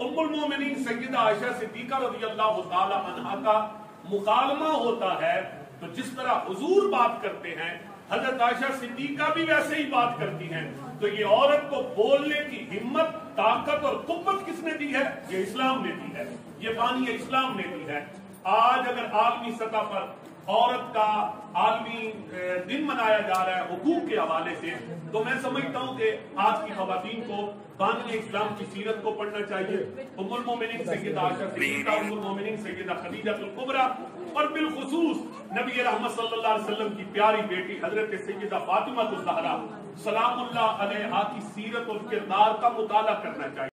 उम्मुल Syeda Ayesha Siddiqa रज़ी अल्लाह अन्हा का मुकालमा होता है तो जिस तरह हुजूर बात करते हैं, हज़रत आयशा सिद्दीका भी वैसे ही बात करती हैं। तो ये औरत को बोलने की हिम्मत, ताकत और कुत किसने दी है? ये इस्लाम ने दी है। ये पानी इस्लाम ने दी है। आज अगर आलमी सतह पर औरत का आलमी दिन मनाया जा रहा है हुकूक के हवाले से तो मैं समझता हूँ कि आज की खातन को बानी इस्लाम की सीरत को पढ़ना चाहिए। उमुल सैयदा आशा उमुल खदीजतुल और बिलखसूस नबी रहमत की प्यारी बेटी हज़रत सैदा फातिमा अलैहा की सीरत और किरदार का मुताला करना चाहिए।